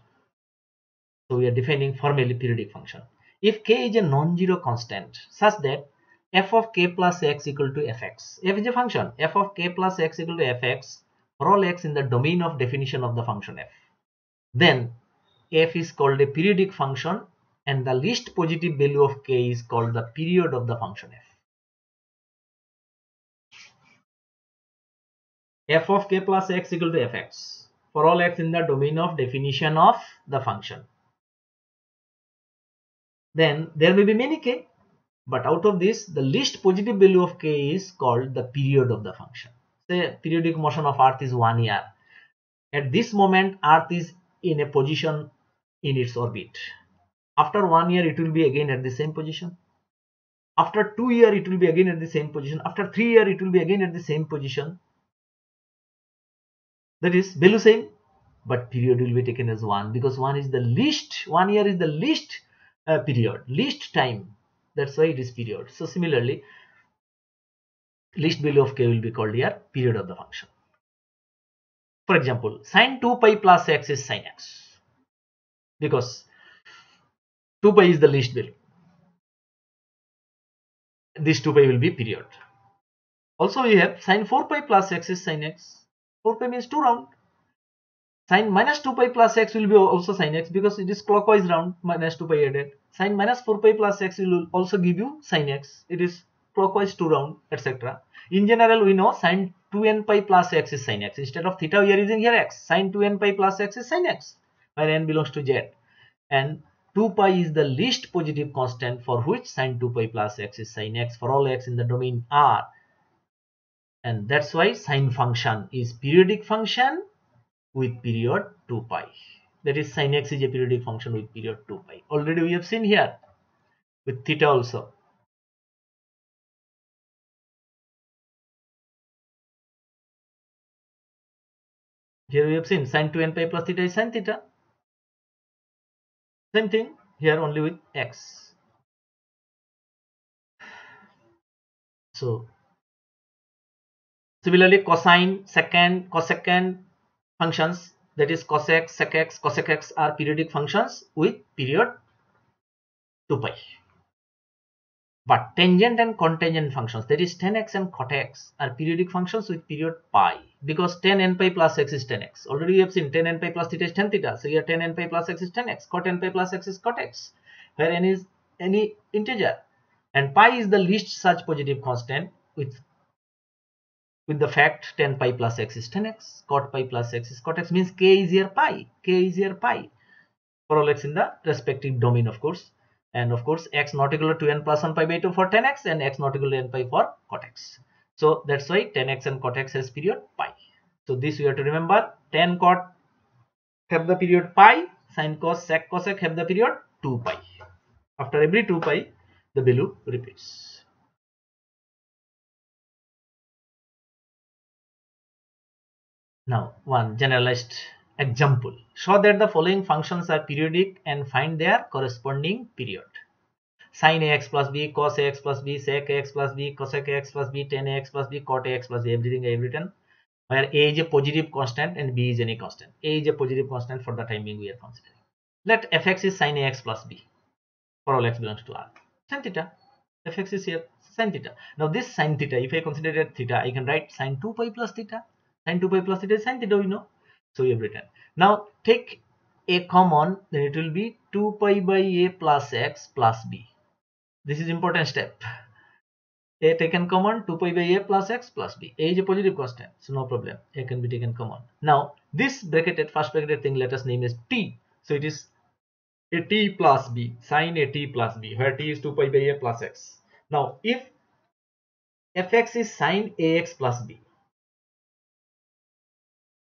So we are defining formally periodic function. If k is a non-zero constant such that f of k plus x equal to fx. f is a function. f of k plus x equal to fx for all x in the domain of definition of the function f. Then f is called a periodic function and the least positive value of k is called the period of the function f. f of k plus x equal to fx for all x in the domain of definition of the function. Then there may be many k but out of this the least positive value of k is called the period of the function. The periodic motion of earth is one year. At this moment earth is in a position in its orbit. After one year, it will be again at the same position. After two year, it will be again at the same position. After three year, it will be again at the same position. that is value same but period will be taken as 1 because 1 is the least 1 year is the least uh, period least time that's why it is period. So similarly least value of k will be called here period of the function. For example sine 2 pi plus x is sine x. Because 2 pi is the least value. This 2 pi will be period. Also we have sine 4 pi plus x is sine x. 4 pi means 2 round. Sine minus 2 pi plus x will be also sine x because it is clockwise round minus 2 pi added sine minus 4 pi plus x will also give you sine x. It is clockwise 2 round etc in general we know sine 2n pi plus x is sine x. Instead of theta we are using here x. Sine 2n pi plus x is sine x where n belongs to z. And 2 pi is the least positive constant for which sine 2 pi plus x is sine x for all x in the domain R. And that's why sine function is periodic function with period 2 pi that is sine x is a periodic function with period 2 pi. Already we have seen here with theta also. Here we have seen sine 2n pi plus theta is sine theta. Same thing here only with x. So similarly cosine secant cosecant functions that is cos x sec x cosec x are periodic functions with period 2 pi. But tangent and cotangent functions that is tan x and cot x are periodic functions with period pi. Because tan n pi plus x is tan x. Already we have seen tan n pi plus theta is tan theta. So here tan n pi plus x is tan x. Cot n pi plus x is cot x where n is any integer. And pi is the least such positive constant with with the fact tan pi plus x is tan x, cot pi plus x is cot x means k is here pi, k is here pi for all x in the respective domain of course and of course x not equal to n plus 1 pi by 2 for tan x and x not equal to n pi for cot x. So that's why tan x and cot x has period pi. So this we have to remember tan cot have the period pi, sin cos sec cosec have the period 2 pi. After every 2 pi the value repeats. Now, one generalized example. Show that the following functions are periodic and find their corresponding period. Sin ax plus b, cos ax plus b, sec ax plus b, cosec ax plus b, tan ax plus b, cot ax plus b, everything I have written. Where a is a positive constant and b is any constant. a is a positive constant for the time being we are considering. Let fx is sin ax plus b for all x belongs to R. Sin theta. fx is here sin theta. Now this sin theta, if I consider it theta, I can write sin 2 pi plus theta Sin 2 pi plus theta is sin theta we know. So we have written. Now take a common then it will be 2 pi by a plus x plus b. This is important step. A taken common 2 pi by a plus x plus b. A is a positive constant so no problem. A can be taken common. Now this bracketed first bracketed thing let us name as t. So it is a t plus b sine a t plus b where t is 2 pi by a plus x. Now if fx is sine ax plus b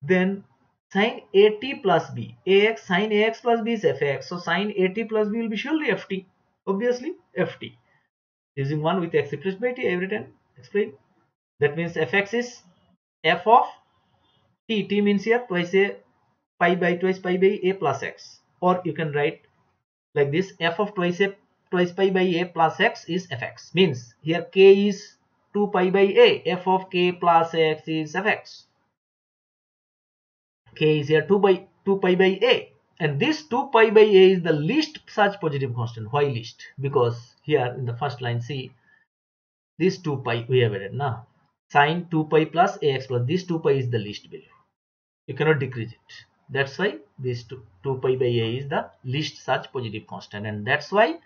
then sine at plus b. Ax sine ax plus b is fx so sine at plus b will be surely ft obviously ft using one with x replaced by t i have written explain. That means fx is f of t. T means here twice a pi by twice pi by a plus x. Or you can write like this f of twice a twice pi by a plus x is fx means here k is 2 pi by a. F of k plus x is fx k is here 2 by 2 pi by a. And this 2 pi by a is the least such positive constant. Why least? Because here in the first line see this 2 pi we have added now sine 2 pi plus ax plus this 2 pi is the least value. You cannot decrease it. That's why this 2, 2 pi by a is the least such positive constant. And that's why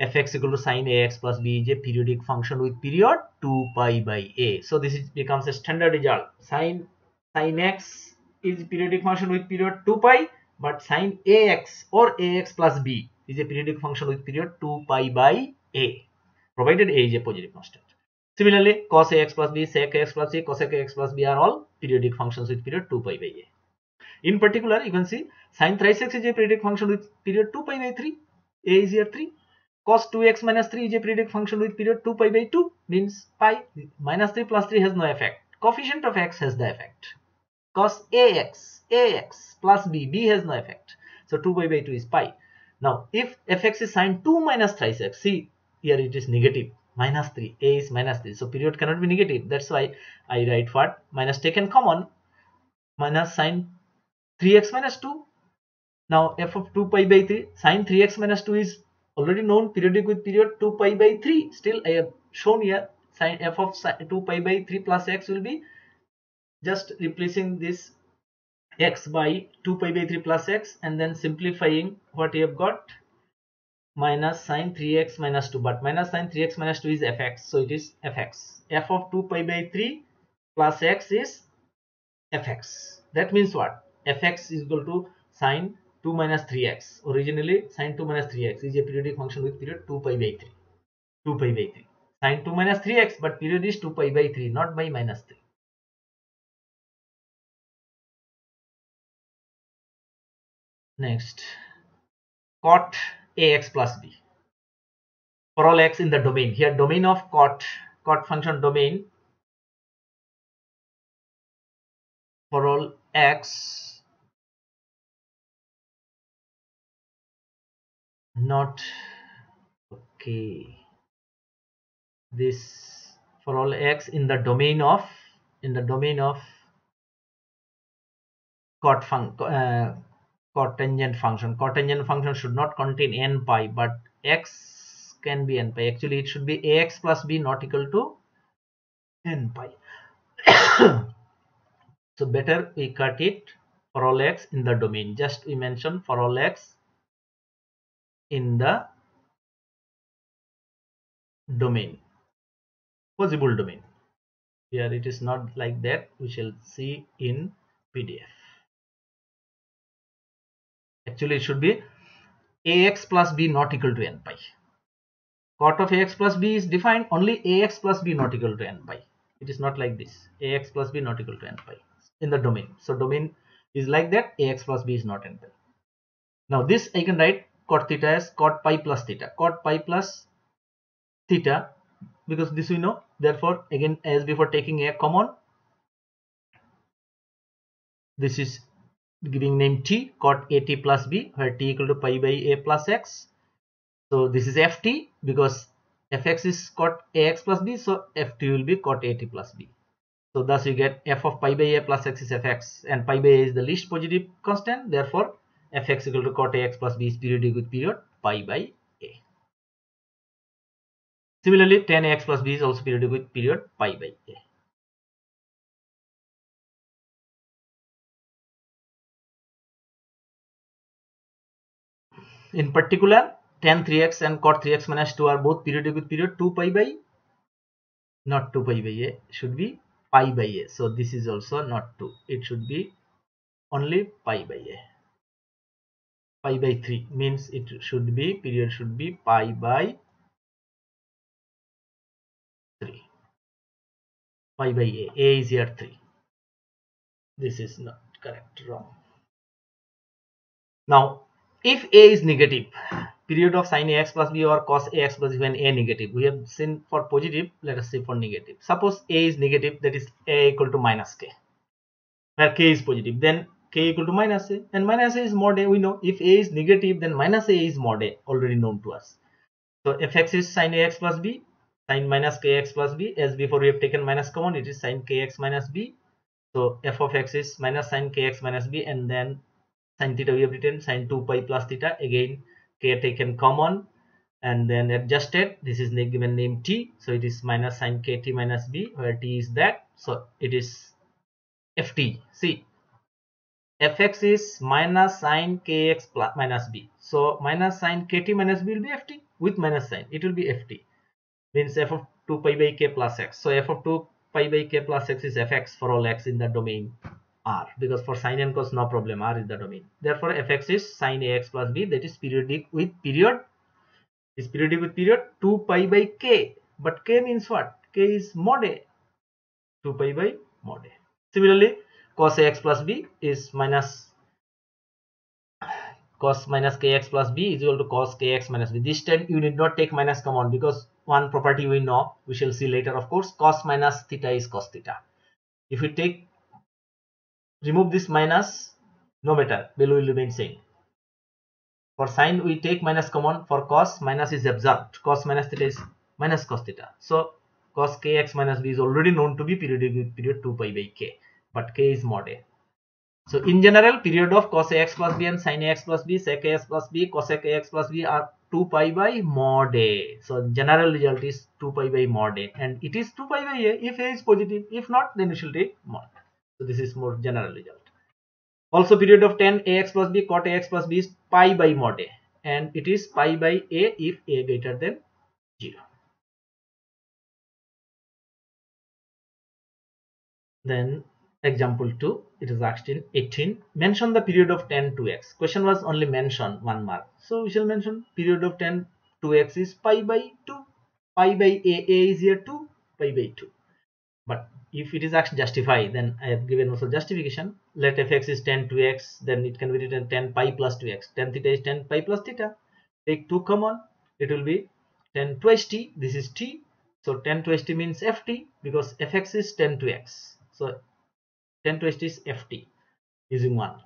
fx equal to sine ax plus b is a periodic function with period 2 pi by a. So this is, becomes a standard result. Sine sine x is periodic function with period 2 pi but sine ax or ax plus b is a periodic function with period 2 pi by a provided a is a positive constant. Similarly, cos ax plus b, sec ax plus a, cosec ax plus b are all periodic functions with period 2 pi by a. In particular, you can see sine thrice x is a periodic function with period 2 pi by 3. a is here 3. Cos 2x minus 3 is a periodic function with period 2 pi by 2 means pi minus 3 plus 3 has no effect. Coefficient of x has the effect. Cos ax ax plus b b has no effect. So 2 pi by 2 is pi. Now if fx is sine 2 minus thrice x see here it is negative. Minus 3 a is minus 3 so period cannot be negative. That's why i write what? Minus taken common minus sine 3x minus 2 now f of 2 pi by 3 sine 3x minus 2 is already known periodic with period 2 pi by 3 still i have shown here sine f of 2 pi by 3 plus x will be just replacing this x by 2 pi by 3 plus x and then simplifying what you have got. Minus sine 3x minus 2 but minus sine 3x minus 2 is fx. So it is fx. f of 2 pi by 3 plus x is fx. That means what? fx is equal to sine 2 minus 3x originally sine 2 minus 3x is a periodic function with period 2 pi by 3 2 pi by 3 sine 2 minus 3x but period is 2 pi by 3 not by minus 3 next. Cot ax plus b. For all x in the domain. Here domain of cot cot function domain. For all x. Not. Okay. This. For all x in the domain of in the domain of cot function uh, cotangent function. Cotangent function should not contain n pi but x can be n pi. Actually it should be ax plus b not equal to n pi. So better we cut it for all x in the domain. Just we mention for all x in the domain. Possible domain. Here it is not like that. We shall see in pdf actually it should be ax plus b not equal to n pi. Cot of ax plus b is defined only ax plus b not equal to n pi. It is not like this. Ax plus b not equal to n pi in the domain. So domain is like that ax plus b is not n pi. Now this i can write cot theta as cot pi plus theta. Cot pi plus theta because this we know. Therefore again as before taking a common this is giving name t cot at plus b where t equal to pi by a plus x. So this is ft because fx is cot ax plus b so ft will be cot at plus b. So thus you get f of pi by a plus x is fx and pi by a is the least positive constant. Therefore fx equal to cot ax plus b is periodic with period pi by a. Similarly tan ax plus b is also periodic with period pi by a in particular tan 3x and cot 3x minus 2 are both periodic with period 2 pi by not 2 pi by a should be pi by a. So this is also not 2 it should be only pi by a. Pi by 3 means it should be period should be pi by 3 pi by a. A is here 3 this is not correct wrong. Now if a is negative period of sine ax plus b or cos ax plus b when a negative we have seen for positive let us see for negative. Suppose a is negative that is a equal to minus k where k is positive then k equal to minus a and minus a is mod a. We know if a is negative then minus a is mod a already known to us. So fx is sine ax plus b sine minus kx plus b. As before we have taken minus common it is sine kx minus b. So f of x is minus sine kx minus b and then sine theta we have written sine 2 pi plus theta. Again k taken common and then adjusted. This is the given name t. So it is minus sine kt minus b where t is that. So it is ft see fx is minus sine kx plus minus b. So minus sine kt minus b will be ft with minus sign it will be ft means f of 2 pi by k plus x. So f of 2 pi by k plus x is fx for all x in the domain r because for sine and cos no problem r is the domain. Therefore fx is sine ax plus b that is periodic with period is periodic with period 2 pi by k. But k means what? K is mod a 2 pi by mod a. Similarly cos ax plus b is minus cos minus kx plus b is equal to cos kx minus b. This time you need not take minus common because one property we know we shall see later of course. Cos minus theta is cos theta. If you take remove this minus no matter. Value will remain same. For sine we take minus common. For cos minus is absorbed. Cos minus theta is minus cos theta. So cos kx minus b is already known to be periodic with period 2 pi by k. But k is mod a. So in general period of cos ax plus b and sin ax plus b sec ax plus b cosec ax plus b are 2 pi by mod a. So general result is 2 pi by mod a. And it is 2 pi by a. If a is positive if not then we shall take mod so this is more general result. Also period of tan ax plus b cot ax plus b is pi by mod a. And it is pi by a if a greater than 0. Then example 2 it is asked in 18 mention the period of tan 2x question was only mention one mark. So we shall mention period of tan 2x is pi by 2 pi by a a is here 2 pi by 2 but if it is actually justify then I have given also justification. Let fx is tan 2x then it can be written tan pi plus 2x tan theta is tan pi plus theta. Take 2 common it will be tan twice t this is t. So tan twice t means ft because fx is tan to x. So tan twice t is ft using 1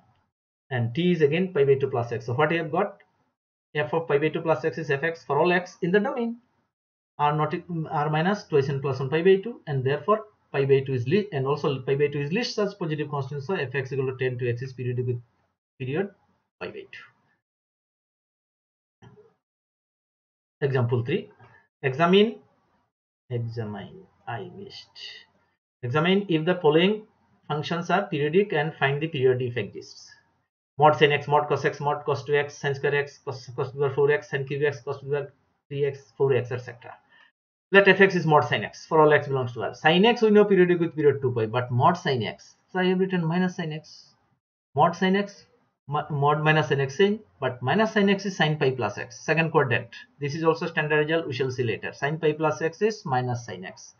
and t is again pi by 2 plus x. So what we have got? f of pi by 2 plus x is fx for all x in the domain. R not r minus twice n plus 1 pi by 2 and therefore pi by 2 is least and also pi by 2 is least such positive constant so fx equal to tan to x is periodic with period pi by 2 example 3 examine examine i missed. Examine if the following functions are periodic and find the period if exists mod sin x mod cos x mod cos 2x sin square x cos, cos 4x sin cube x cos 3x 4x etc let fx is mod sin x for all x belongs to R. Sin x we know periodic with period 2 pi, but mod sin x. So I have written minus sin x. Mod sin x, mod minus sin x same, but minus sin x is sin pi plus x. Second quadrant. This is also standard result. We shall see later. Sin pi plus x is minus sin x.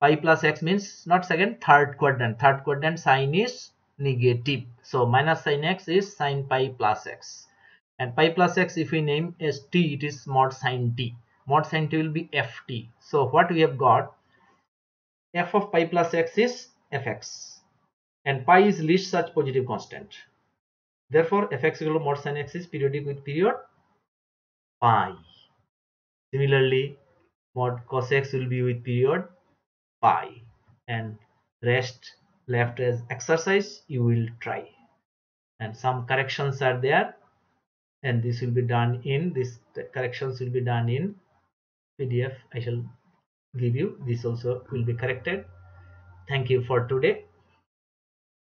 Pi plus x means not second, third quadrant. Third quadrant sin is negative. So minus sin x is sin pi plus x. And pi plus x if we name as t, it is mod sin t mod sin will be ft. So what we have got? F of pi plus x is fx. And pi is least such positive constant. Therefore fx equal to mod sin x is periodic with period pi. Similarly mod cos x will be with period pi. And rest left as exercise you will try. And some corrections are there. And this will be done in this corrections will be done in pdf i shall give you. This also will be corrected. Thank you for today